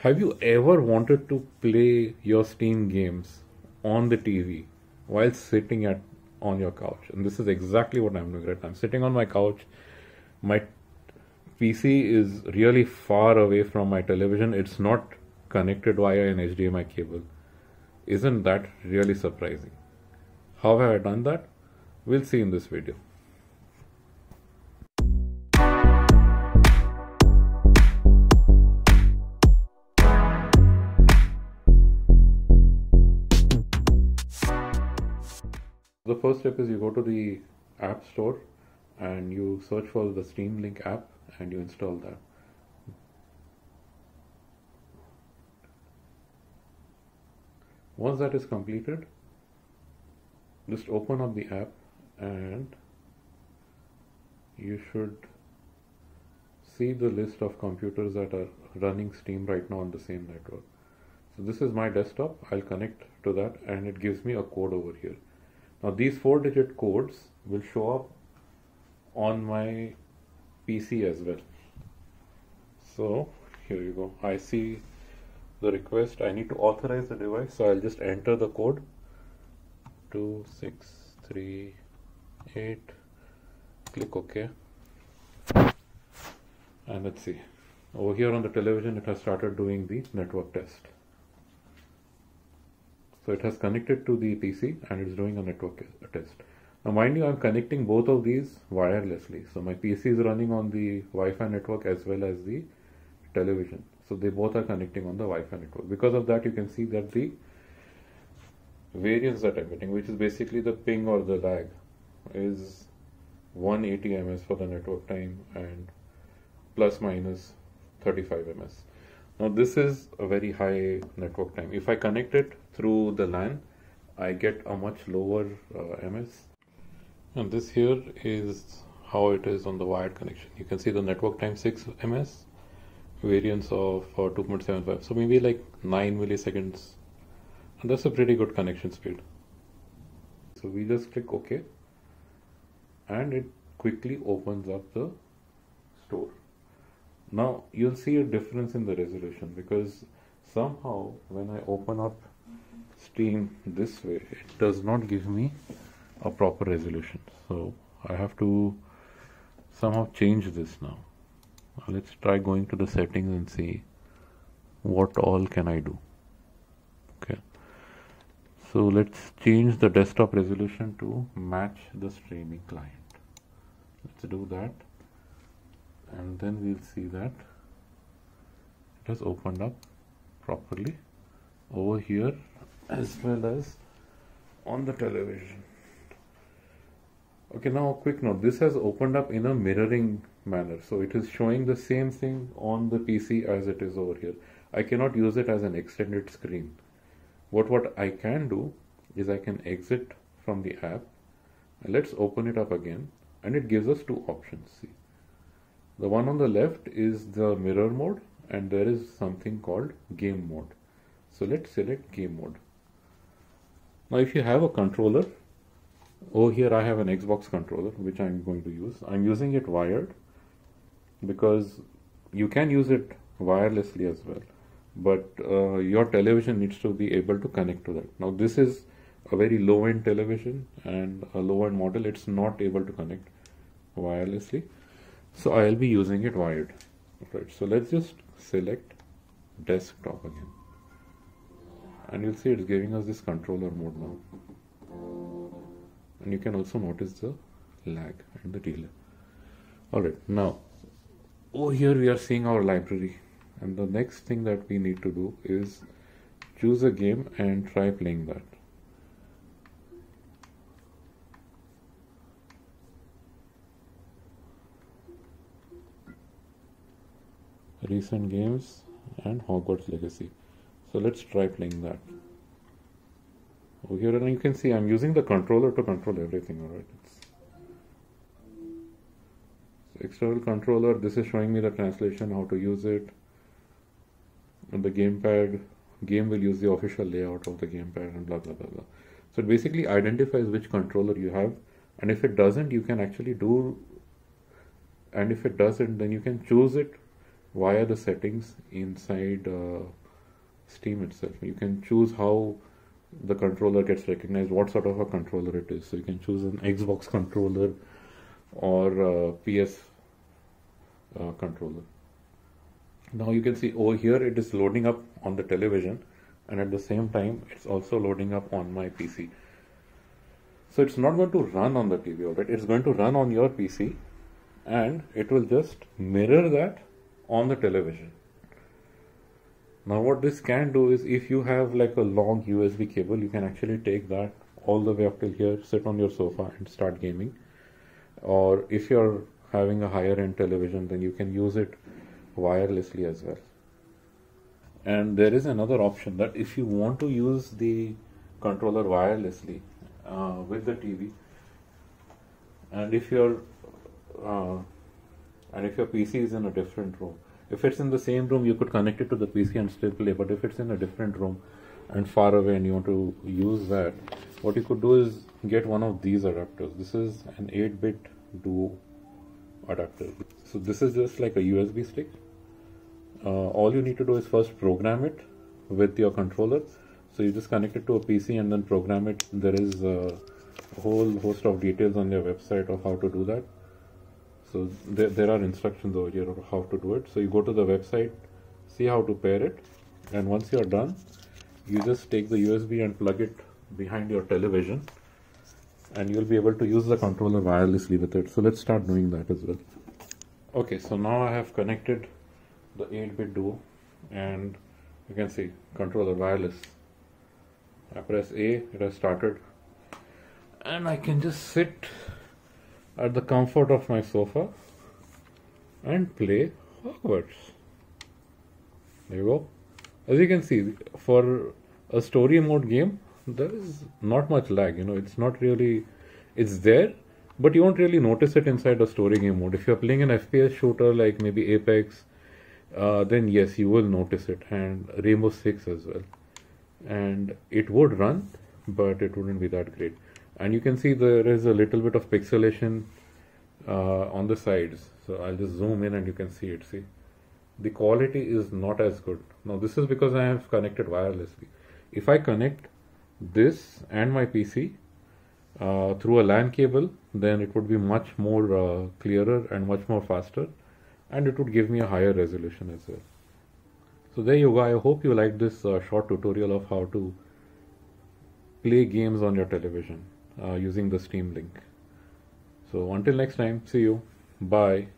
Have you ever wanted to play your Steam games on the TV while sitting at on your couch? And this is exactly what I'm doing right now. I'm sitting on my couch. My PC is really far away from my television. It's not connected via an HDMI cable. Isn't that really surprising? How have I done that? We'll see in this video. The first step is you go to the app store and you search for the Steam Link app and you install that. Once that is completed, just open up the app and you should see the list of computers that are running Steam right now on the same network. So this is my desktop. I'll connect to that and it gives me a code over here. Now these four digit codes will show up on my PC as well. So here you go. I see the request. I need to authorize the device. So I'll just enter the code 2638 click OK and let's see over here on the television it has started doing the network test so it has connected to the PC and it's doing a network test. Now mind you, I'm connecting both of these wirelessly. So my PC is running on the Wi-Fi network as well as the television. So they both are connecting on the Wi-Fi network. Because of that, you can see that the variance that I'm getting, which is basically the ping or the lag, is 180 ms for the network time and plus minus 35 ms. Now this is a very high network time. If I connect it through the LAN, I get a much lower uh, MS. And this here is how it is on the wired connection. You can see the network time 6 ms, variance of uh, 2.75. So maybe like 9 milliseconds. And that's a pretty good connection speed. So we just click OK and it quickly opens up the store. Now you'll see a difference in the resolution because somehow when I open up Steam this way it does not give me a proper resolution. So I have to somehow change this now. Let's try going to the settings and see what all can I do. Okay. So let's change the desktop resolution to match the streaming client. Let's do that and then we'll see that. It has opened up properly over here as well as on the television. Okay now a quick note. This has opened up in a mirroring manner. So it is showing the same thing on the PC as it is over here. I cannot use it as an extended screen. What what I can do is I can exit from the app. Let's open it up again and it gives us two options see the one on the left is the mirror mode and there is something called game mode. So let's select game mode. Now if you have a controller, over here I have an Xbox controller which I'm going to use. I'm using it wired because you can use it wirelessly as well but uh, your television needs to be able to connect to that. Now this is a very low end television and a low end model it's not able to connect wirelessly so I'll be using it wired. Right so let's just select desktop again. And you'll see it's giving us this controller mode now. And you can also notice the lag and the delay. Alright now over here we are seeing our library. And the next thing that we need to do is choose a game and try playing that recent games and Hogwarts Legacy. So let's try playing that. Over here and you can see I'm using the controller to control everything alright. External controller, this is showing me the translation, how to use it. And the gamepad, game will use the official layout of the gamepad and blah blah blah blah. So it basically identifies which controller you have and if it doesn't you can actually do and if it doesn't then you can choose it via the settings inside uh, Steam itself. You can choose how the controller gets recognized, what sort of a controller it is. So you can choose an Xbox controller or PS uh, controller. Now you can see over here it is loading up on the television and at the same time it's also loading up on my PC. So it's not going to run on the TV, alright? It's going to run on your PC and it will just mirror that on the television. Now what this can do is if you have like a long USB cable, you can actually take that all the way up till here, sit on your sofa and start gaming. Or if you're having a higher end television, then you can use it wirelessly as well. And there is another option that if you want to use the controller wirelessly uh, with the TV, and if you're uh, and if your PC is in a different room, if it's in the same room, you could connect it to the PC and still play. But if it's in a different room and far away and you want to use that, what you could do is get one of these adapters. This is an 8-bit duo adapter. So this is just like a USB stick. Uh, all you need to do is first program it with your controller. So you just connect it to a PC and then program it. There is a whole host of details on their website of how to do that. So there, there are instructions over here on how to do it. So you go to the website, see how to pair it, and once you're done, you just take the USB and plug it behind your television, and you'll be able to use the controller wirelessly with it. So let's start doing that as well. Okay, so now I have connected the 8BitDo, and you can see controller wireless. I press A, it has started, and I can just sit at the comfort of my sofa and play Hogwarts. There you go. As you can see, for a story mode game, there is not much lag. You know, it's not really, it's there, but you won't really notice it inside a story game mode. If you're playing an FPS shooter like maybe Apex, uh, then yes, you will notice it, and Rainbow Six as well. And it would run, but it wouldn't be that great and you can see there is a little bit of pixelation uh, on the sides. So I'll just zoom in and you can see it see. The quality is not as good. Now this is because I have connected wirelessly. If I connect this and my PC uh, through a LAN cable then it would be much more uh, clearer and much more faster and it would give me a higher resolution as well. So there you go. I hope you liked this uh, short tutorial of how to play games on your television Uh, using the Steam link. So until next time, see you. Bye.